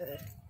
Ugh.